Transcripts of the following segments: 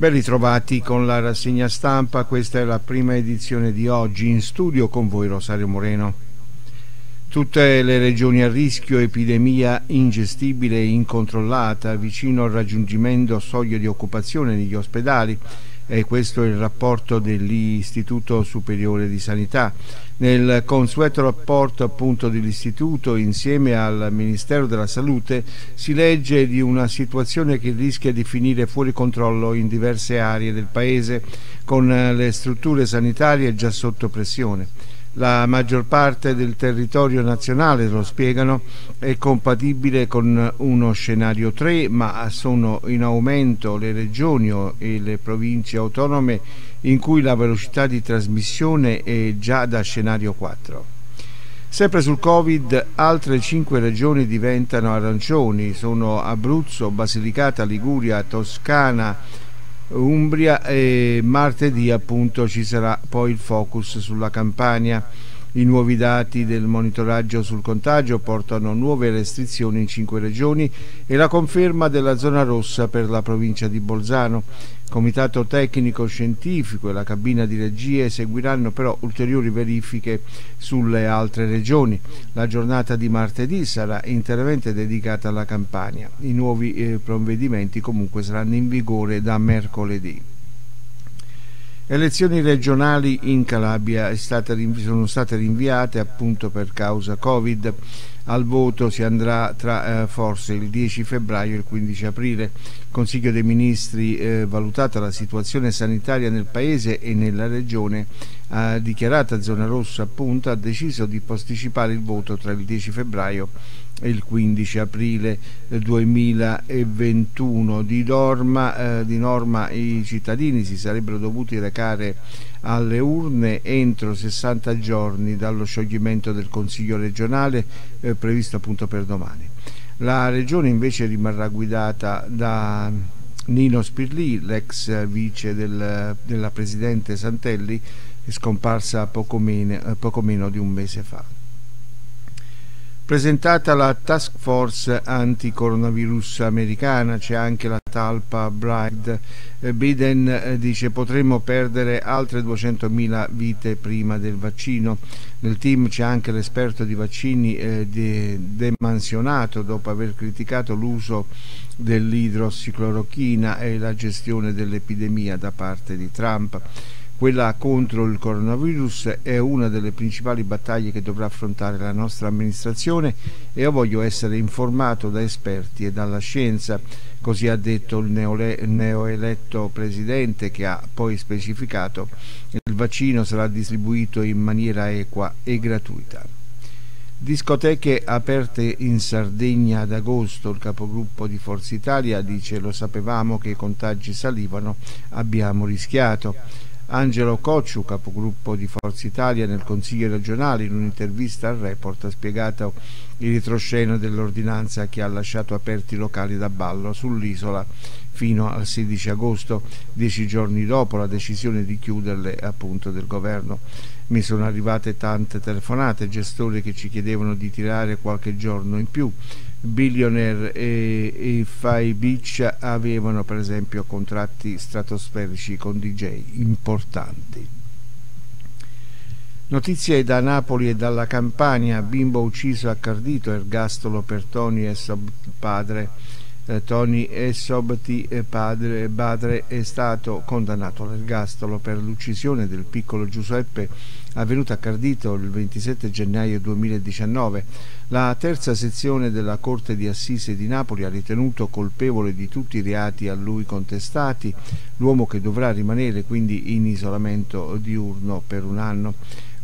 Ben ritrovati con la rassegna stampa, questa è la prima edizione di oggi, in studio con voi Rosario Moreno. Tutte le regioni a rischio epidemia ingestibile e incontrollata, vicino al raggiungimento soglia di occupazione negli ospedali, e questo è il rapporto dell'Istituto Superiore di Sanità. Nel consueto rapporto appunto dell'Istituto insieme al Ministero della Salute si legge di una situazione che rischia di finire fuori controllo in diverse aree del Paese con le strutture sanitarie già sotto pressione. La maggior parte del territorio nazionale, lo spiegano, è compatibile con uno scenario 3, ma sono in aumento le regioni e le province autonome in cui la velocità di trasmissione è già da scenario 4. Sempre sul Covid, altre cinque regioni diventano arancioni, sono Abruzzo, Basilicata, Liguria, Toscana, Umbria e martedì appunto ci sarà poi il focus sulla Campania. I nuovi dati del monitoraggio sul contagio portano nuove restrizioni in cinque regioni e la conferma della zona rossa per la provincia di Bolzano. Comitato tecnico scientifico e la cabina di regie seguiranno però ulteriori verifiche sulle altre regioni. La giornata di martedì sarà interamente dedicata alla Campania. I nuovi eh, provvedimenti comunque saranno in vigore da mercoledì. Elezioni regionali in Calabria sono state rinviate appunto per causa Covid. Al voto si andrà tra eh, forse il 10 febbraio e il 15 aprile. Il Consiglio dei Ministri, eh, valutata la situazione sanitaria nel Paese e nella Regione, ha dichiarata zona rossa appunto, ha deciso di posticipare il voto tra il 10 febbraio il 15 aprile 2021. Di norma, eh, di norma i cittadini si sarebbero dovuti recare alle urne entro 60 giorni dallo scioglimento del Consiglio regionale eh, previsto appunto per domani. La regione invece rimarrà guidata da Nino Spirlì, l'ex vice del, della Presidente Santelli, scomparsa poco meno, poco meno di un mese fa presentata la task force anti-coronavirus americana, c'è anche la talpa Bride. Eh, Biden eh, dice potremmo perdere altre 200.000 vite prima del vaccino. Nel team c'è anche l'esperto di vaccini eh, de, demansionato dopo aver criticato l'uso dell'idrossiclorochina e la gestione dell'epidemia da parte di Trump. Quella contro il coronavirus è una delle principali battaglie che dovrà affrontare la nostra amministrazione e io voglio essere informato da esperti e dalla scienza, così ha detto il neoeletto presidente che ha poi specificato che il vaccino sarà distribuito in maniera equa e gratuita. Discoteche aperte in Sardegna ad agosto, il capogruppo di Forza Italia dice lo sapevamo che i contagi salivano, abbiamo rischiato. Angelo Cocciu, capogruppo di Forza Italia nel Consiglio regionale, in un'intervista al Report ha spiegato il ritrosceno dell'ordinanza che ha lasciato aperti i locali da ballo sull'isola fino al 16 agosto, dieci giorni dopo la decisione di chiuderle appunto del governo. Mi sono arrivate tante telefonate, gestori che ci chiedevano di tirare qualche giorno in più. Billionaire e, e Fai Beach avevano per esempio contratti stratosferici con DJ importanti. Notizie da Napoli e dalla Campania, bimbo ucciso a Cardito, ergastolo per Tony e suo padre eh, Tony Essobti, eh, padre, padre, è stato condannato all'ergastolo per l'uccisione del piccolo Giuseppe avvenuta a Cardito il 27 gennaio 2019. La terza sezione della Corte di Assise di Napoli ha ritenuto colpevole di tutti i reati a lui contestati l'uomo che dovrà rimanere quindi in isolamento diurno per un anno.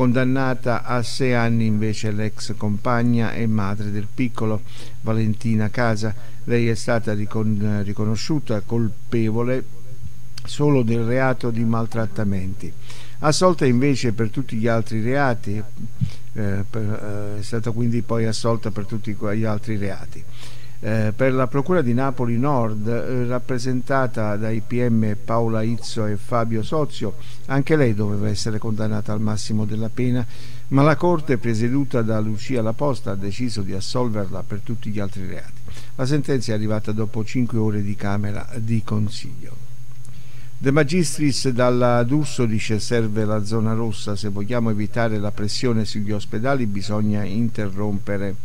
Condannata a sei anni invece l'ex compagna e madre del piccolo Valentina Casa. Lei è stata ricon riconosciuta colpevole solo del reato di maltrattamenti. Assolta invece per tutti gli altri reati, eh, per, eh, è stata quindi poi assolta per tutti gli altri reati. Eh, per la Procura di Napoli Nord, eh, rappresentata dai PM Paola Izzo e Fabio Sozio, anche lei doveva essere condannata al massimo della pena, ma la Corte, presieduta da Lucia Laposta, ha deciso di assolverla per tutti gli altri reati. La sentenza è arrivata dopo cinque ore di Camera di Consiglio. De Magistris dalla D'Urso dice serve la zona rossa, se vogliamo evitare la pressione sugli ospedali bisogna interrompere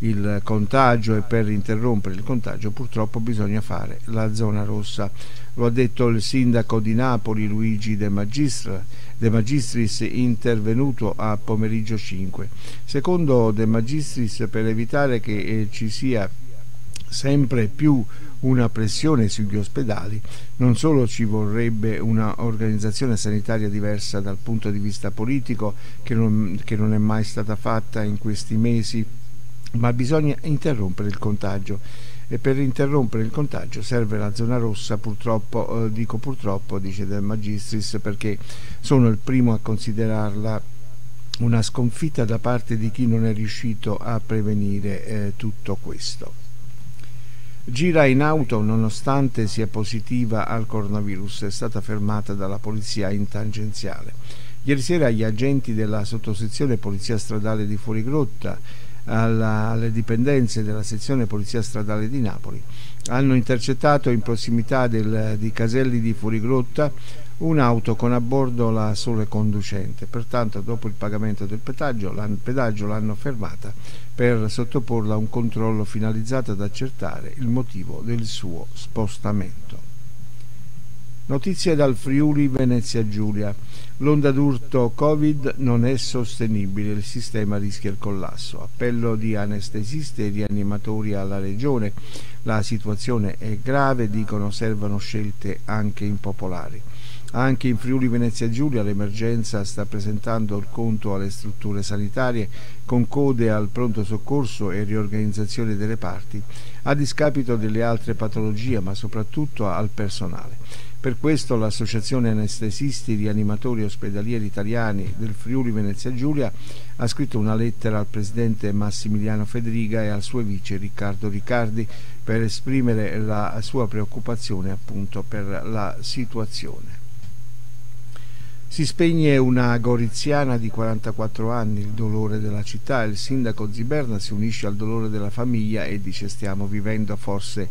il contagio e per interrompere il contagio purtroppo bisogna fare la zona rossa. Lo ha detto il sindaco di Napoli Luigi De, Magistra, De Magistris intervenuto a pomeriggio 5. Secondo De Magistris per evitare che eh, ci sia sempre più una pressione sugli ospedali, non solo ci vorrebbe un'organizzazione sanitaria diversa dal punto di vista politico che non, che non è mai stata fatta in questi mesi, ma bisogna interrompere il contagio e per interrompere il contagio serve la zona rossa purtroppo eh, dico purtroppo dice Del Magistris perché sono il primo a considerarla una sconfitta da parte di chi non è riuscito a prevenire eh, tutto questo Gira in auto nonostante sia positiva al coronavirus, è stata fermata dalla polizia in tangenziale. Ieri sera gli agenti della sottosezione Polizia Stradale di Fuorigrotta alla, alle dipendenze della sezione Polizia Stradale di Napoli hanno intercettato in prossimità del, di Caselli di Fuorigrotta un'auto con a bordo la sole conducente, pertanto dopo il pagamento del pedaggio l'hanno fermata per sottoporla a un controllo finalizzato ad accertare il motivo del suo spostamento. Notizie dal Friuli Venezia Giulia. L'onda d'urto Covid non è sostenibile, il sistema rischia il collasso. Appello di anestesisti e rianimatori alla regione. La situazione è grave, dicono servono scelte anche impopolari. Anche in Friuli Venezia Giulia l'emergenza sta presentando il conto alle strutture sanitarie con code al pronto soccorso e riorganizzazione delle parti, a discapito delle altre patologie ma soprattutto al personale. Per questo l'Associazione Anestesisti Rianimatori Ospedalieri Italiani del Friuli Venezia Giulia ha scritto una lettera al presidente Massimiliano Federiga e al suo vice Riccardo Riccardi per esprimere la sua preoccupazione appunto per la situazione. Si spegne una goriziana di 44 anni, il dolore della città, il sindaco Ziberna si unisce al dolore della famiglia e dice stiamo vivendo forse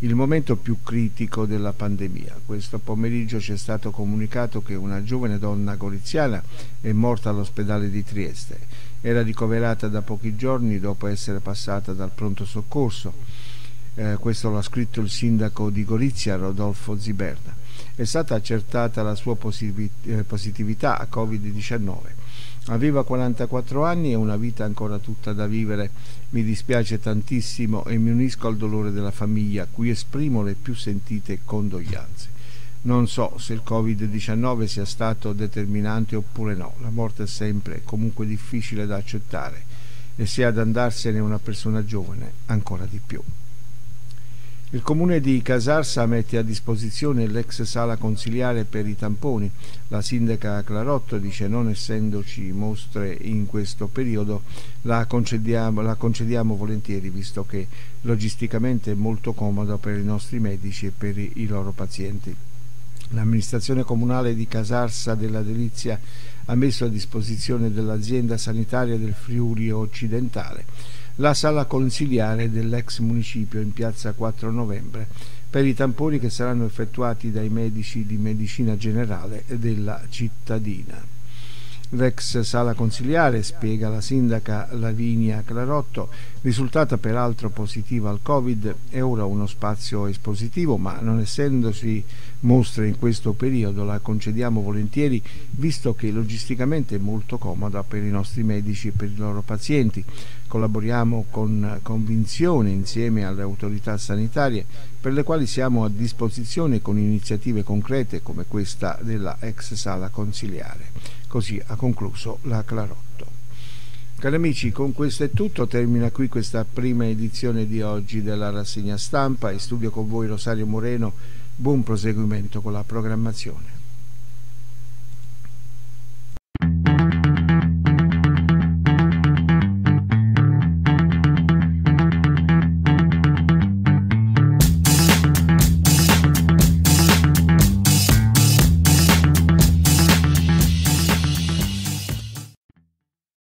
il momento più critico della pandemia. Questo pomeriggio ci è stato comunicato che una giovane donna goriziana è morta all'ospedale di Trieste. Era ricoverata da pochi giorni dopo essere passata dal pronto soccorso. Eh, questo l'ha scritto il sindaco di Gorizia, Rodolfo Ziberna è stata accertata la sua eh, positività a Covid-19. Aveva 44 anni e una vita ancora tutta da vivere. Mi dispiace tantissimo e mi unisco al dolore della famiglia, cui esprimo le più sentite condoglianze. Non so se il Covid-19 sia stato determinante oppure no, la morte è sempre comunque difficile da accettare e se ad andarsene una persona giovane ancora di più. Il comune di Casarsa mette a disposizione l'ex sala consiliare per i tamponi. La sindaca Clarotto dice non essendoci mostre in questo periodo la concediamo, la concediamo volentieri visto che logisticamente è molto comodo per i nostri medici e per i, loro pazienti. L'amministrazione comunale di Casarsa della Delizia ha messo a disposizione dell'azienda sanitaria del Friuli occidentale la sala consiliare dell'ex municipio in piazza 4 novembre per i tamponi che saranno effettuati dai medici di medicina generale della cittadina. L'ex sala consiliare, spiega la sindaca Lavinia Clarotto, risultata peraltro positiva al Covid, è ora uno spazio espositivo, ma non essendosi mostre in questo periodo la concediamo volentieri, visto che logisticamente è molto comoda per i nostri medici e per i loro pazienti. Collaboriamo con convinzione insieme alle autorità sanitarie per le quali siamo a disposizione con iniziative concrete come questa della ex sala consiliare. Così ha concluso la Clarotto. Cari amici, con questo è tutto, termina qui questa prima edizione di oggi della rassegna stampa. In studio con voi Rosario Moreno, buon proseguimento con la programmazione.